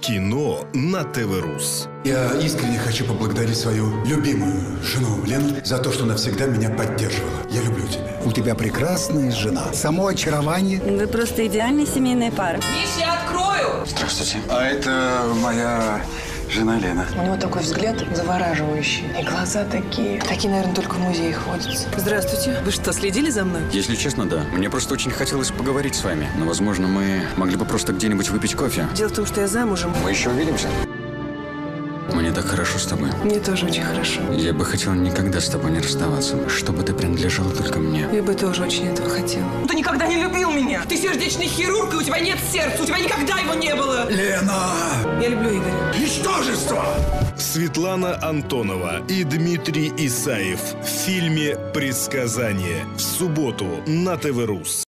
Кино на ТВ-Рус. Я искренне хочу поблагодарить свою любимую жену Лену за то, что она всегда меня поддерживала. Я люблю тебя. У тебя прекрасная жена. Само очарование. Вы просто идеальная семейная пара. Миш, я открою! Здравствуйте. А это моя жена Лена. У него такой взгляд завораживающий. И глаза такие. Такие, наверное, только в музеях водятся. Здравствуйте. Вы что, следили за мной? Если честно, да. Мне просто очень хотелось поговорить с вами. Но, возможно, мы могли бы просто где-нибудь выпить кофе. Дело в том, что я замужем. Мы еще увидимся. Мне так хорошо с тобой. Мне тоже очень хорошо. Я бы хотел никогда с тобой не расставаться, чтобы ты принадлежала только мне. Я бы тоже очень этого хотела. Ты никогда не любил меня. Ты сердечный хирург, и у тебя нет сердца. У тебя никогда его не было. Лена! Я люблю Игоря. Ничтожество! Светлана Антонова и Дмитрий Исаев в фильме «Предсказание» в субботу на ТВ-Рус.